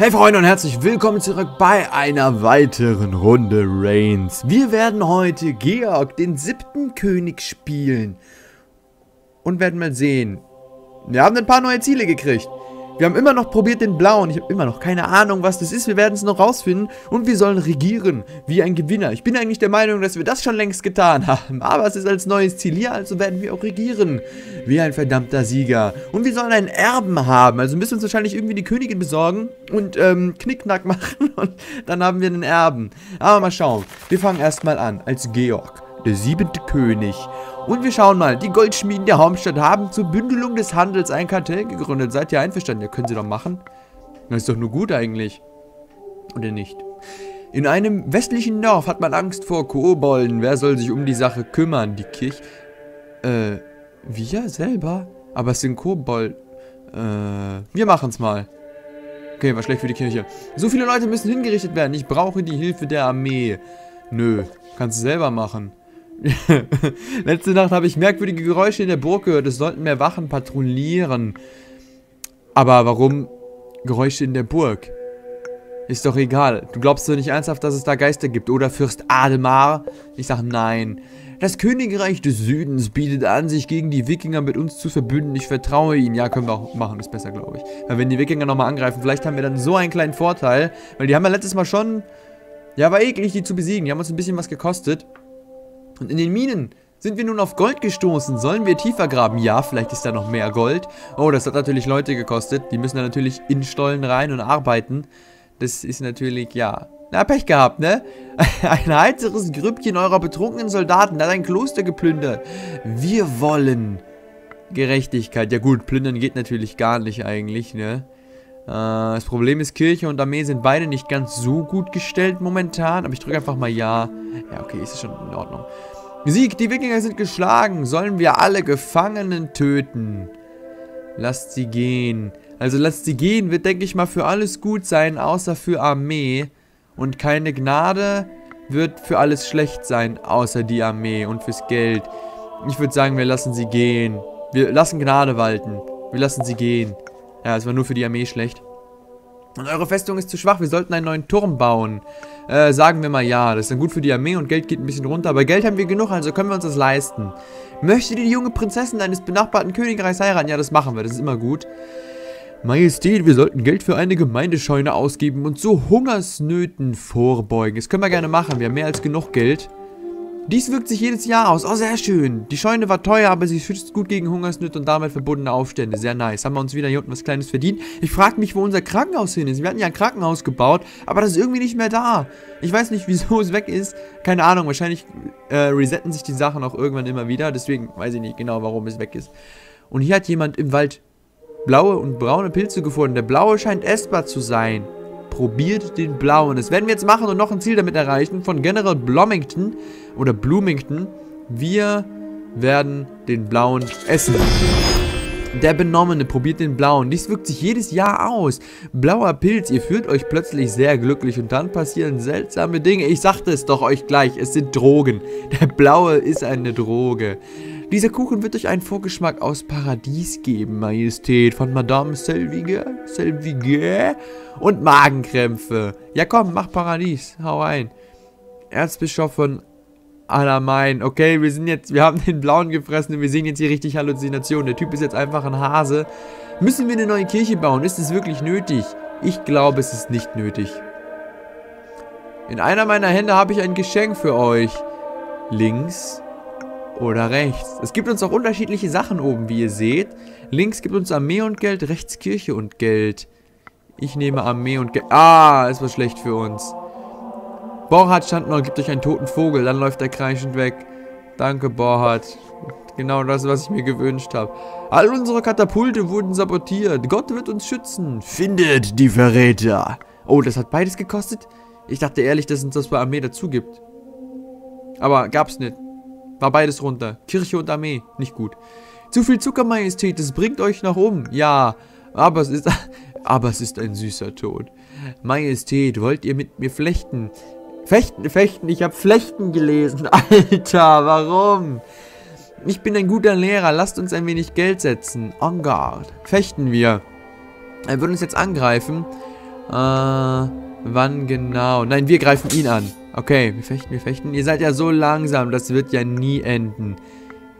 Hey Freunde und herzlich willkommen zurück bei einer weiteren Runde Reigns. Wir werden heute Georg, den siebten König, spielen. Und werden mal sehen. Wir haben ein paar neue Ziele gekriegt. Wir haben immer noch probiert den blauen. Ich habe immer noch keine Ahnung, was das ist. Wir werden es noch rausfinden. Und wir sollen regieren wie ein Gewinner. Ich bin eigentlich der Meinung, dass wir das schon längst getan haben. Aber es ist als neues Ziel hier, also werden wir auch regieren wie ein verdammter Sieger. Und wir sollen einen Erben haben. Also müssen wir uns wahrscheinlich irgendwie die Königin besorgen und ähm, Knickknack machen. Und dann haben wir einen Erben. Aber mal schauen. Wir fangen erstmal an als Georg, der siebente König. Und wir schauen mal, die Goldschmieden der Hauptstadt haben zur Bündelung des Handels ein Kartell gegründet. Seid ihr einverstanden? Ja, können sie doch machen. Das ist doch nur gut eigentlich. Oder nicht? In einem westlichen Dorf hat man Angst vor Kobolden. Wer soll sich um die Sache kümmern? Die Kirche... Äh, wir selber? Aber es sind Kobold... Äh, wir machen's mal. Okay, war schlecht für die Kirche. So viele Leute müssen hingerichtet werden. Ich brauche die Hilfe der Armee. Nö, kannst du selber machen. Letzte Nacht habe ich merkwürdige Geräusche in der Burg gehört. Es sollten mehr Wachen patrouillieren. Aber warum Geräusche in der Burg? Ist doch egal. Du glaubst doch nicht ernsthaft, dass es da Geister gibt, oder Fürst Ademar? Ich sage nein. Das Königreich des Südens bietet an, sich gegen die Wikinger mit uns zu verbünden. Ich vertraue ihnen. Ja, können wir auch machen. Ist besser, glaube ich. Weil wenn die Wikinger nochmal angreifen, vielleicht haben wir dann so einen kleinen Vorteil. Weil die haben ja letztes Mal schon... Ja, war eklig, die zu besiegen. Die haben uns ein bisschen was gekostet. Und in den Minen sind wir nun auf Gold gestoßen. Sollen wir tiefer graben? Ja, vielleicht ist da noch mehr Gold. Oh, das hat natürlich Leute gekostet. Die müssen dann natürlich in Stollen rein und arbeiten. Das ist natürlich, ja... Na, Pech gehabt, ne? Ein heiteres Grüppchen eurer betrunkenen Soldaten hat ein Kloster geplündert. Wir wollen Gerechtigkeit. Ja gut, plündern geht natürlich gar nicht eigentlich, ne? Äh, das Problem ist, Kirche und Armee sind beide nicht ganz so gut gestellt momentan. Aber ich drücke einfach mal Ja. Ja, okay, ist schon in Ordnung. Sieg, die Wikinger sind geschlagen. Sollen wir alle Gefangenen töten? Lasst sie gehen. Also lasst sie gehen, wird, denke ich mal, für alles gut sein, außer für Armee. Und keine Gnade wird für alles schlecht sein, außer die Armee und fürs Geld. Ich würde sagen, wir lassen sie gehen. Wir lassen Gnade walten. Wir lassen sie gehen. Ja, es war nur für die Armee schlecht. Und eure Festung ist zu schwach, wir sollten einen neuen Turm bauen. Äh, sagen wir mal ja, das ist dann gut für die Armee und Geld geht ein bisschen runter, aber Geld haben wir genug, also können wir uns das leisten. Möchtet ihr die junge Prinzessin eines benachbarten Königreichs heiraten? Ja, das machen wir, das ist immer gut. Majestät, wir sollten Geld für eine Gemeindescheune ausgeben und so Hungersnöten vorbeugen. Das können wir gerne machen, wir haben mehr als genug Geld. Dies wirkt sich jedes Jahr aus. Oh, sehr schön. Die Scheune war teuer, aber sie schützt gut gegen Hungersnöte und damit verbundene Aufstände. Sehr nice. Haben wir uns wieder hier unten was Kleines verdient. Ich frage mich, wo unser Krankenhaus hin ist. Wir hatten ja ein Krankenhaus gebaut, aber das ist irgendwie nicht mehr da. Ich weiß nicht, wieso es weg ist. Keine Ahnung. Wahrscheinlich äh, resetten sich die Sachen auch irgendwann immer wieder. Deswegen weiß ich nicht genau, warum es weg ist. Und hier hat jemand im Wald blaue und braune Pilze gefunden. Der blaue scheint essbar zu sein. Probiert den blauen. Das werden wir jetzt machen und noch ein Ziel damit erreichen von General Blomington oder Bloomington. Wir werden den blauen essen. Der Benommene probiert den blauen. Dies wirkt sich jedes Jahr aus. Blauer Pilz, ihr fühlt euch plötzlich sehr glücklich und dann passieren seltsame Dinge. Ich sagte es doch euch gleich, es sind Drogen. Der blaue ist eine Droge. Dieser Kuchen wird euch einen Vorgeschmack aus Paradies geben, Majestät, von Madame Selviger, Selviger und Magenkrämpfe. Ja komm, mach Paradies, hau ein. Erzbischof von Alamein. Okay, wir sind jetzt, wir haben den blauen gefressen und wir sehen jetzt hier richtig Halluzinationen. Der Typ ist jetzt einfach ein Hase. Müssen wir eine neue Kirche bauen? Ist es wirklich nötig? Ich glaube, es ist nicht nötig. In einer meiner Hände habe ich ein Geschenk für euch. Links oder rechts. Es gibt uns auch unterschiedliche Sachen oben, wie ihr seht. Links gibt uns Armee und Geld, rechts Kirche und Geld. Ich nehme Armee und Geld. Ah, es war schlecht für uns. Borhat stand noch, gibt euch einen toten Vogel, dann läuft er kreischend weg. Danke, Borhat. Genau das, was ich mir gewünscht habe. All unsere Katapulte wurden sabotiert. Gott wird uns schützen. Findet die Verräter. Oh, das hat beides gekostet? Ich dachte ehrlich, dass uns das bei Armee dazu gibt. Aber gab's nicht. War beides runter. Kirche und Armee. Nicht gut. Zu viel Zucker, Majestät. Das bringt euch nach oben. Ja, aber es ist... Aber es ist ein süßer Tod. Majestät, wollt ihr mit mir flechten? Fechten, fechten. Ich habe Flechten gelesen. Alter, warum? Ich bin ein guter Lehrer. Lasst uns ein wenig Geld setzen. En garde. Fechten wir. Er wird uns jetzt angreifen. wann genau? Nein, wir greifen ihn an. Okay, wir fechten, wir fechten. Ihr seid ja so langsam, das wird ja nie enden.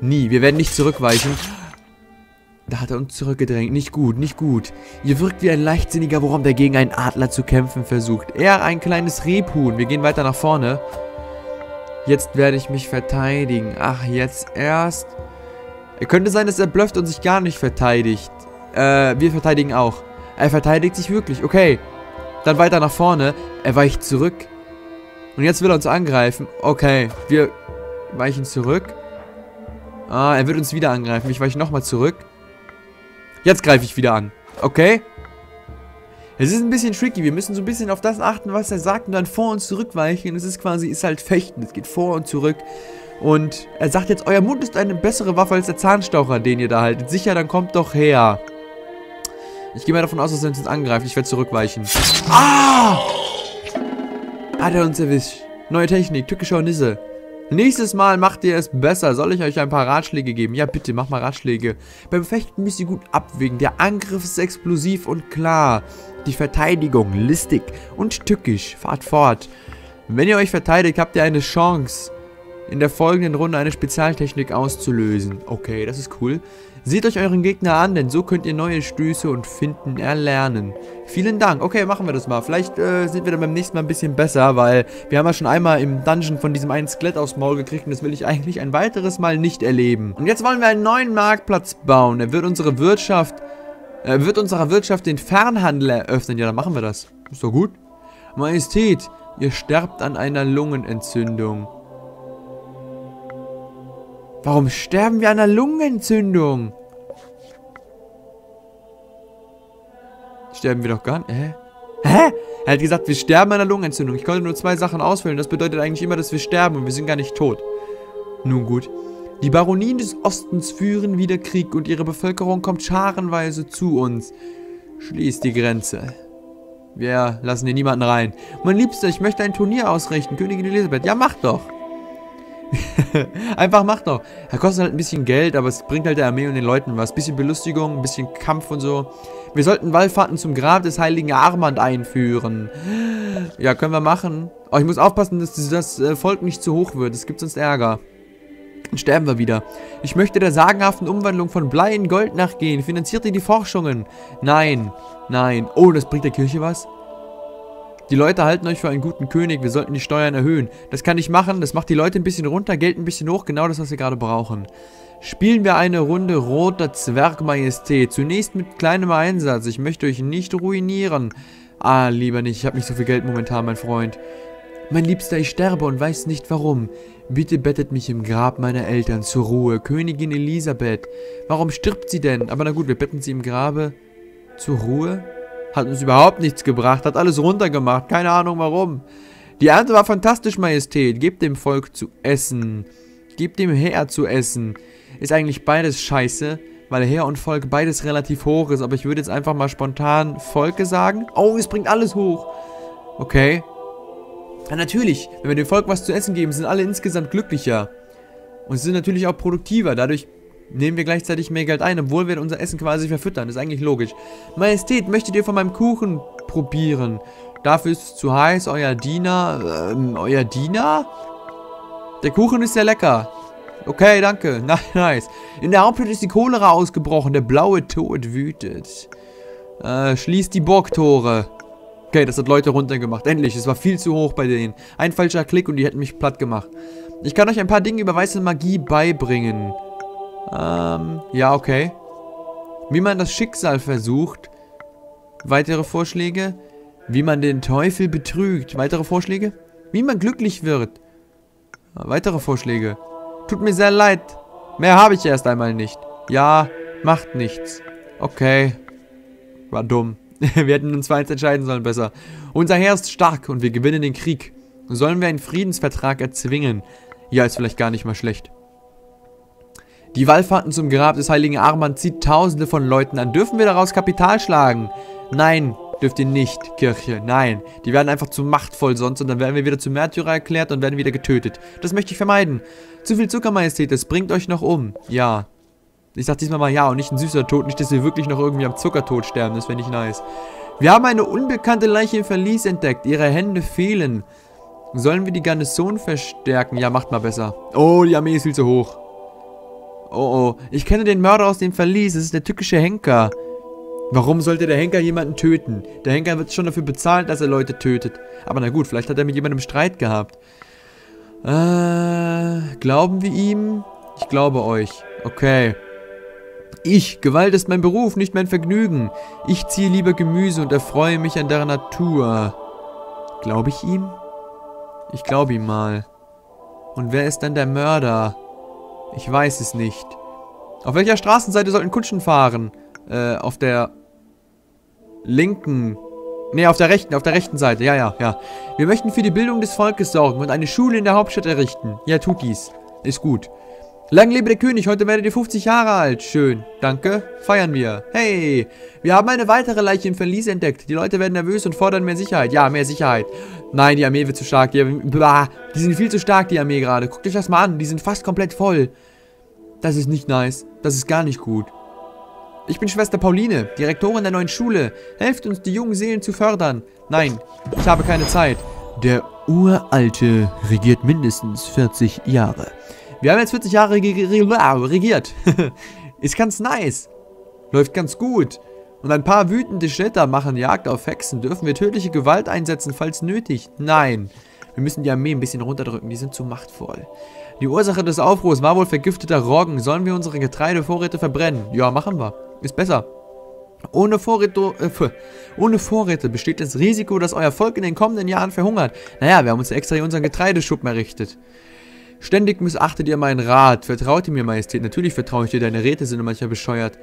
Nie. Wir werden nicht zurückweichen. Da hat er uns zurückgedrängt. Nicht gut, nicht gut. Ihr wirkt wie ein leichtsinniger Wurm, der gegen einen Adler zu kämpfen versucht. Er ein kleines Rebhuhn. Wir gehen weiter nach vorne. Jetzt werde ich mich verteidigen. Ach, jetzt erst. Er könnte sein, dass er blufft und sich gar nicht verteidigt. Äh, wir verteidigen auch. Er verteidigt sich wirklich. Okay. Dann weiter nach vorne. Er weicht zurück. Und jetzt will er uns angreifen. Okay, wir weichen zurück. Ah, er wird uns wieder angreifen. Ich weiche nochmal zurück. Jetzt greife ich wieder an. Okay. Es ist ein bisschen tricky. Wir müssen so ein bisschen auf das achten, was er sagt und dann vor und zurück weichen. Es ist quasi, ist halt Fechten. Es geht vor und zurück. Und er sagt jetzt, euer Mund ist eine bessere Waffe als der Zahnstocher, den ihr da haltet. Sicher, dann kommt doch her. Ich gehe mal davon aus, dass er uns jetzt angreift. Ich werde zurückweichen. Ah! Hat er uns erwischt. Neue Technik, tückische Nisse. Nächstes Mal macht ihr es besser. Soll ich euch ein paar Ratschläge geben? Ja, bitte, mach mal Ratschläge. Beim Fechten müsst ihr gut abwägen. Der Angriff ist explosiv und klar. Die Verteidigung listig und tückisch. Fahrt fort. Wenn ihr euch verteidigt, habt ihr eine Chance, in der folgenden Runde eine Spezialtechnik auszulösen. Okay, das ist cool. Seht euch euren Gegner an, denn so könnt ihr neue Stöße und Finden erlernen. Vielen Dank. Okay, machen wir das mal. Vielleicht äh, sind wir dann beim nächsten Mal ein bisschen besser, weil wir haben ja schon einmal im Dungeon von diesem einen Skelett aufs Maul gekriegt und das will ich eigentlich ein weiteres Mal nicht erleben. Und jetzt wollen wir einen neuen Marktplatz bauen. Er wird unsere Wirtschaft, äh, wird unserer Wirtschaft den Fernhandel eröffnen. Ja, dann machen wir das. Ist doch gut. Majestät, ihr sterbt an einer Lungenentzündung. Warum sterben wir an einer Lungenentzündung? Sterben wir doch gar nicht. Hä? Hä? Er hat gesagt, wir sterben an einer Lungenentzündung. Ich konnte nur zwei Sachen auswählen. Das bedeutet eigentlich immer, dass wir sterben und wir sind gar nicht tot. Nun gut. Die Baronien des Ostens führen wieder Krieg und ihre Bevölkerung kommt scharenweise zu uns. Schließt die Grenze. Wir lassen hier niemanden rein. Mein Liebster, ich möchte ein Turnier ausrichten. Königin Elisabeth. Ja, mach doch. Einfach mach doch. Er kostet halt ein bisschen Geld, aber es bringt halt der Armee und den Leuten was. Bisschen Belustigung, ein bisschen Kampf und so. Wir sollten Wallfahrten zum Grab des heiligen Armand einführen. Ja, können wir machen. Aber ich muss aufpassen, dass das äh, Volk nicht zu hoch wird. Es gibt sonst Ärger. Dann sterben wir wieder. Ich möchte der sagenhaften Umwandlung von Blei in Gold nachgehen. Finanziert ihr die Forschungen? Nein. Nein. Oh, das bringt der Kirche was? Die Leute halten euch für einen guten König, wir sollten die Steuern erhöhen. Das kann ich machen, das macht die Leute ein bisschen runter, Geld ein bisschen hoch, genau das, was wir gerade brauchen. Spielen wir eine Runde Roter Zwergmajestät. Zunächst mit kleinem Einsatz, ich möchte euch nicht ruinieren. Ah, lieber nicht, ich habe nicht so viel Geld momentan, mein Freund. Mein Liebster, ich sterbe und weiß nicht warum. Bitte bettet mich im Grab meiner Eltern zur Ruhe. Königin Elisabeth. Warum stirbt sie denn? Aber na gut, wir betten sie im Grabe zur Ruhe. Hat uns überhaupt nichts gebracht, hat alles runtergemacht, keine Ahnung warum. Die Ernte war fantastisch, Majestät. Gebt dem Volk zu essen. Gebt dem Heer zu essen. Ist eigentlich beides scheiße, weil Heer und Volk beides relativ hoch ist. Aber ich würde jetzt einfach mal spontan Volke sagen. Oh, es bringt alles hoch. Okay. Ja, natürlich. Wenn wir dem Volk was zu essen geben, sind alle insgesamt glücklicher. Und sie sind natürlich auch produktiver. Dadurch nehmen wir gleichzeitig mehr Geld ein, obwohl wir unser Essen quasi verfüttern. Ist eigentlich logisch. Majestät, möchtet ihr von meinem Kuchen probieren? Dafür ist es zu heiß, euer Diener. Ähm, euer Diener? Der Kuchen ist sehr lecker. Okay, danke. Nice. In der Hauptstadt ist die Cholera ausgebrochen. Der blaue Tod wütet. Äh, schließt die Burgtore. Okay, das hat Leute runtergemacht. Endlich, es war viel zu hoch bei denen. Ein falscher Klick und die hätten mich platt gemacht. Ich kann euch ein paar Dinge über weiße Magie beibringen. Ähm, ja, okay. Wie man das Schicksal versucht. Weitere Vorschläge. Wie man den Teufel betrügt. Weitere Vorschläge. Wie man glücklich wird. Weitere Vorschläge. Tut mir sehr leid. Mehr habe ich erst einmal nicht. Ja, macht nichts. Okay. War dumm. wir hätten uns eins entscheiden sollen besser. Unser Herr ist stark und wir gewinnen den Krieg. Sollen wir einen Friedensvertrag erzwingen? Ja, ist vielleicht gar nicht mal schlecht. Die Wallfahrten zum Grab des heiligen Armand zieht tausende von Leuten an. Dürfen wir daraus Kapital schlagen? Nein, dürft ihr nicht, Kirche. Nein, die werden einfach zu machtvoll sonst und dann werden wir wieder zu Märtyrer erklärt und werden wieder getötet. Das möchte ich vermeiden. Zu viel Zucker, Majestät, das bringt euch noch um. Ja. Ich sag diesmal mal ja und nicht ein süßer Tod. Nicht, dass wir wirklich noch irgendwie am Zuckertod sterben. Das wäre nicht nice. Wir haben eine unbekannte Leiche im Verlies entdeckt. Ihre Hände fehlen. Sollen wir die Garnison verstärken? Ja, macht mal besser. Oh, die Armee ist viel zu hoch. Oh, oh. Ich kenne den Mörder aus dem Verlies. Es ist der tückische Henker. Warum sollte der Henker jemanden töten? Der Henker wird schon dafür bezahlt, dass er Leute tötet. Aber na gut, vielleicht hat er mit jemandem Streit gehabt. Äh, glauben wir ihm? Ich glaube euch. Okay. Ich, Gewalt ist mein Beruf, nicht mein Vergnügen. Ich ziehe lieber Gemüse und erfreue mich an der Natur. Glaube ich ihm? Ich glaube ihm mal. Und wer ist dann der Mörder? Ich weiß es nicht. Auf welcher Straßenseite sollten Kutschen fahren? Äh, auf der linken... Ne, auf der rechten, auf der rechten Seite. Ja, ja, ja. Wir möchten für die Bildung des Volkes sorgen und eine Schule in der Hauptstadt errichten. Ja, tut dies. Ist gut. Lang lebe der König, heute werdet ihr 50 Jahre alt. Schön. Danke. Feiern wir. Hey, wir haben eine weitere Leiche im Verlies entdeckt. Die Leute werden nervös und fordern mehr Sicherheit. Ja, mehr Sicherheit. Nein, die Armee wird zu stark. Die, blah, die sind viel zu stark, die Armee gerade. Guckt euch das mal an. Die sind fast komplett voll. Das ist nicht nice. Das ist gar nicht gut. Ich bin Schwester Pauline, Direktorin der neuen Schule. Helft uns, die jungen Seelen zu fördern. Nein, ich habe keine Zeit. Der Uralte regiert mindestens 40 Jahre. Wir haben jetzt 40 Jahre regiert. Ist ganz nice. Läuft ganz gut. Und ein paar wütende Städter machen Jagd auf Hexen. Dürfen wir tödliche Gewalt einsetzen, falls nötig? Nein. Wir müssen die Armee ein bisschen runterdrücken. Die sind zu machtvoll. Die Ursache des Aufruhrs war wohl vergifteter Roggen. Sollen wir unsere Getreidevorräte verbrennen? Ja, machen wir. Ist besser. Ohne Vorräte, äh, ohne Vorräte besteht das Risiko, dass euer Volk in den kommenden Jahren verhungert. Naja, wir haben uns extra hier unseren Getreideschuppen errichtet. Ständig missachtet ihr meinen Rat. Vertraut ihr mir, Majestät? Natürlich vertraue ich dir. Deine Räte sind manchmal bescheuert.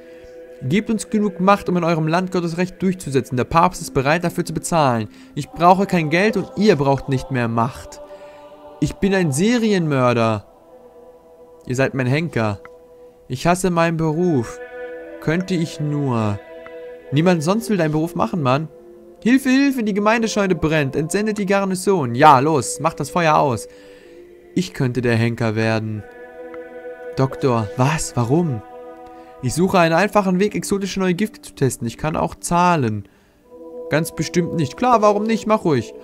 Gebt uns genug Macht, um in eurem Land Gottes Recht durchzusetzen. Der Papst ist bereit, dafür zu bezahlen. Ich brauche kein Geld und ihr braucht nicht mehr Macht. Ich bin ein Serienmörder. Ihr seid mein Henker. Ich hasse meinen Beruf. Könnte ich nur. Niemand sonst will deinen Beruf machen, Mann. Hilfe, Hilfe, die Gemeindescheune brennt. Entsendet die Garnison. Ja, los, macht das Feuer aus. Ich könnte der Henker werden. Doktor, was? Warum? Ich suche einen einfachen Weg, exotische neue Gifte zu testen. Ich kann auch zahlen. Ganz bestimmt nicht. Klar, warum nicht? Mach ruhig.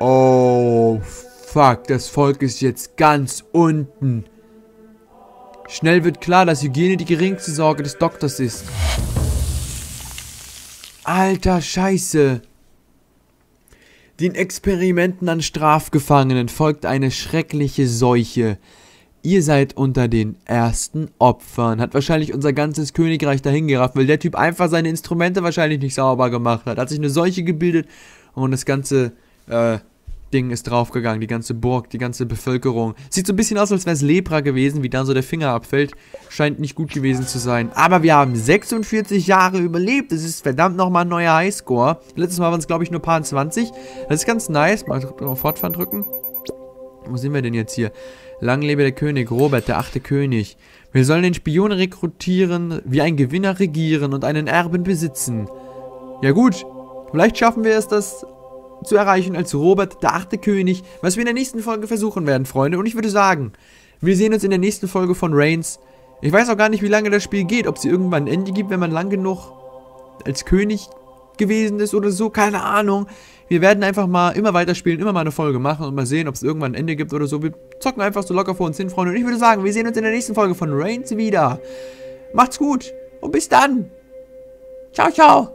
Oh, fuck. Das Volk ist jetzt ganz unten. Schnell wird klar, dass Hygiene die geringste Sorge des Doktors ist. Alter Scheiße. Den Experimenten an Strafgefangenen folgt eine schreckliche Seuche. Ihr seid unter den ersten Opfern. Hat wahrscheinlich unser ganzes Königreich dahingerafft, weil der Typ einfach seine Instrumente wahrscheinlich nicht sauber gemacht hat. Hat sich eine Seuche gebildet und das ganze äh, Ding ist draufgegangen, die ganze Burg, die ganze Bevölkerung. Sieht so ein bisschen aus, als wäre es Lepra gewesen, wie da so der Finger abfällt. Scheint nicht gut gewesen zu sein. Aber wir haben 46 Jahre überlebt. Das ist verdammt nochmal ein neuer Highscore. Letztes Mal waren es, glaube ich, nur paar 20. Das ist ganz nice. Mal auf Fortfahren drücken. Wo sind wir denn jetzt hier? Lang lebe der König, Robert, der achte König. Wir sollen den Spion rekrutieren, wie ein Gewinner regieren und einen Erben besitzen. Ja gut, vielleicht schaffen wir es, das zu erreichen als Robert, der achte König, was wir in der nächsten Folge versuchen werden, Freunde. Und ich würde sagen, wir sehen uns in der nächsten Folge von Reigns. Ich weiß auch gar nicht, wie lange das Spiel geht, ob es irgendwann ein Ende gibt, wenn man lang genug als König gewesen ist oder so, keine Ahnung. Wir werden einfach mal immer weiterspielen, immer mal eine Folge machen und mal sehen, ob es irgendwann ein Ende gibt oder so. Wir zocken einfach so locker vor uns hin, Freunde. Und ich würde sagen, wir sehen uns in der nächsten Folge von Reigns wieder. Macht's gut und bis dann. Ciao, ciao.